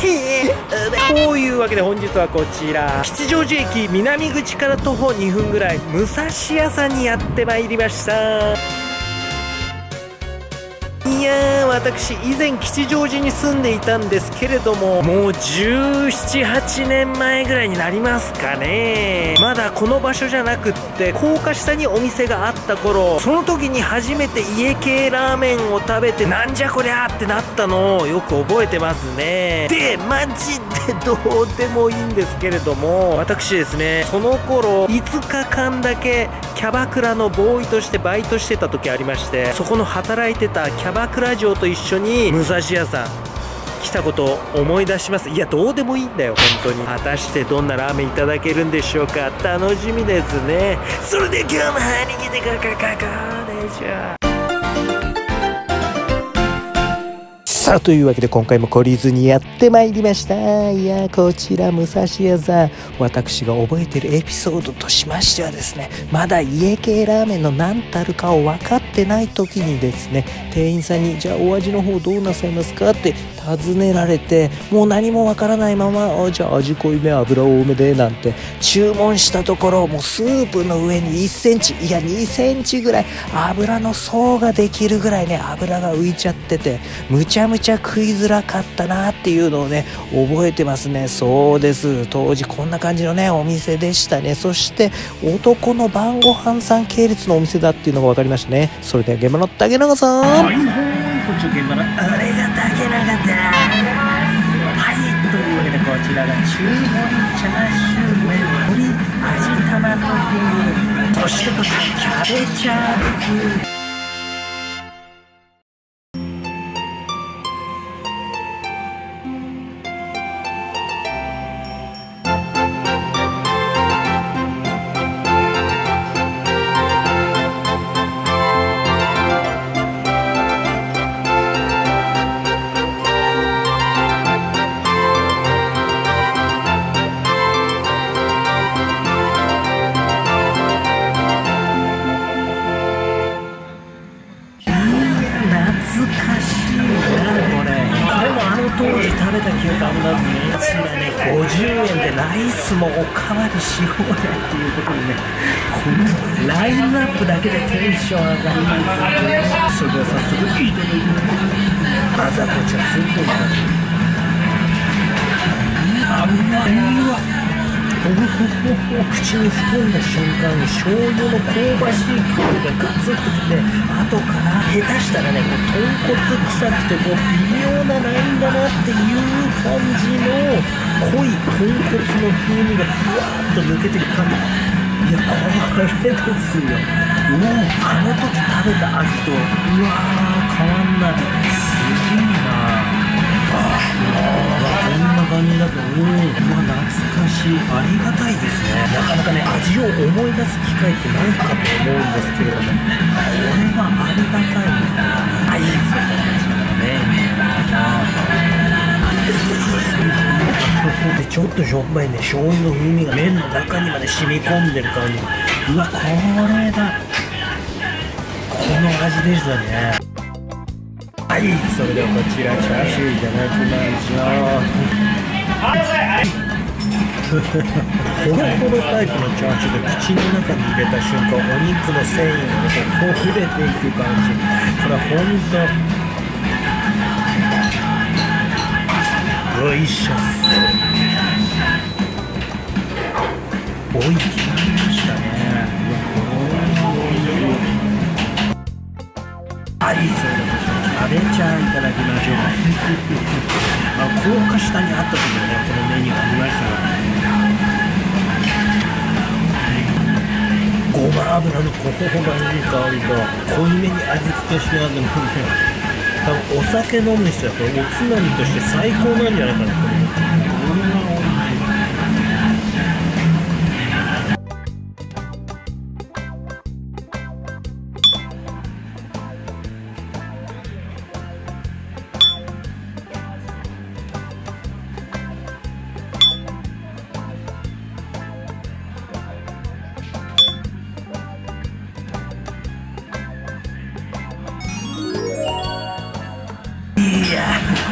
というわけで本日はこちら。吉祥寺駅南口から徒歩2分ぐらい武蔵屋さんにやってまいりました。いやー私以前吉祥寺に住んでいたんですけれどももう1718年前ぐらいになりますかね。まだこの場所じゃなくって高架下にお店があった頃その時に初めて家系ラーメンを食べてなんじゃこりゃってなったのをよく覚えてますね。でマジでどうでもいいんですけれども私ですねその頃5日間だけキャバクラのボーイとしてバイトしてた時ありましてそこの働いてたキャャバクラ嬢と一緒に武蔵屋さん来たことを思い出します。いやどうでもいいんだよ本当に。果たしてどんなラーメンいただけるんでしょうか。楽しみですね。それで今日も張り切ってかかかかでしょさあというわけで今回も懲りずにやってまいりましたいやこちら武蔵屋さん私が覚えてるエピソードとしましてはですねまだ家系ラーメンの何たるかを分かってない時にですね店員さんに「じゃあお味の方どうなさいますか?」って尋ねられてもう何もわからないまま「じゃあ味濃いめ油多めで」なんて注文したところもうスープの上に1センチいや2センチぐらい油の層ができるぐらいね油が浮いちゃっててむちゃむちゃちゃ食いづらかったなっていうのをね覚えてますね。そうです。当時こんな感じのねお店でしたね。そして男の晩ご飯さん系列のお店だっていうのが分かりましたね。それでは現場の竹永さん。はい。はいこっち現場のあれが竹永だはい。というわけでこちらが中盛りチャーシュー麺盛り味玉の風そしてこちらキャベチャーズ当時食べた記憶あんまずねこちらね50円でライスもおかわりしようね。っていうことでねこのラインナップだけでテンション上がります。それでは早速いただきます。まずはこちらスープあうまい。うわ口に含んだ瞬間に醤油の香ばしい香りがガツッときて後から下手したらねこう豚骨臭くてこう微妙なラインだなっていう感じの濃い豚骨の風味がふわっと抜けていく感じ。いやこれですよ。もうあの時食べた味とうわー変わんない。こんな感じだとうんま懐かしい。ありがたいですね。なかなかね味を思い出す機会ってないかと思うんですけれども。これはありがたい。あいいですよね。でちょっとしょっぱいね醤油の風味が麺の中にまで染み込んでる感じ。うわこれだ。この味でしたね。はいそれではこちらチャーシューいただきましょう。ホロホロタイプのチャーシューで口の中に入れた瞬間お肉の繊維がこう触れていく感じこれは本当おいしょおいしくなりましたねうわこれはおいしいはいそれでは食べちゃいただきましょうあ高架下にあった時もねこのメニューありましたからねごま油のここがいい香りと濃いめに味付けしてあるのもね多分お酒飲む人はこれおつまみとして最高なんじゃないかなこれ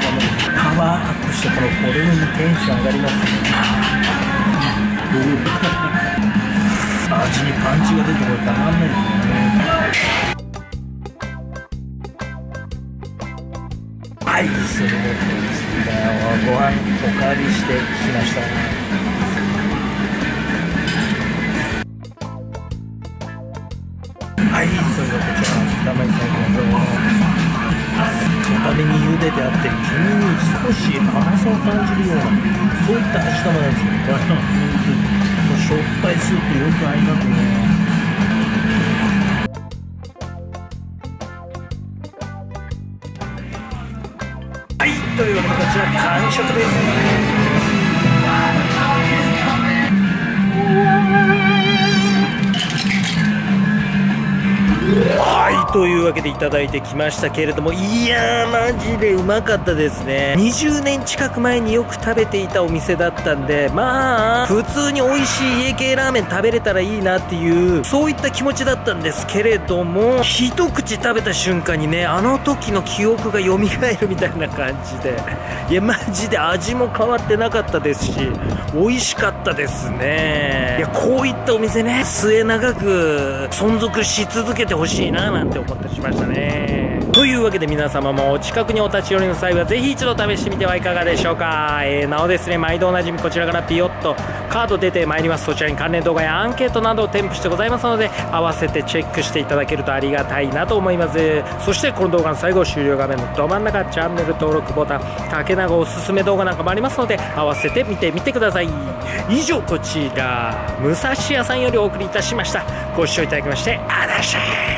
いやこのパワーアップしてこのフォルムにテンション上がりますね味にパンチが出てこれたまんないですねはいそれでですねご飯おかわりしてきましたはいそれではこちら生いただきましょう片目に茹でてあって黄身に少し甘さを感じるようなそういった味玉なんですよこれもうしょっぱいスープよく合いますねはいというわけでこちら完食ですはいというわけでいただいてきましたけれどもいやーマジでうまかったですね。20年近く前によく食べていたお店だったんでまあ普通に美味しい家系ラーメン食べれたらいいなっていうそういった気持ちだったんですけれども一口食べた瞬間にねあの時の記憶が蘇るみたいな感じで。いやマジで味も変わってなかったですし美味しかったですね。いやこういったお店ね末永く存続し続けてほしいななんてってしましたね。というわけで皆様もお近くにお立ち寄りの際はぜひ一度試してみてはいかがでしょうか、えー、なおですね毎度おなじみこちらからピヨッとカード出てまいります。そちらに関連動画やアンケートなどを添付してございますので合わせてチェックしていただけるとありがたいなと思います。そしてこの動画の最後終了画面のど真ん中チャンネル登録ボタン竹永おすすめ動画なんかもありますので合わせて見てみてください。以上こちら武蔵屋さんよりお送りいたしました。ご視聴いただきましてあらっしゃい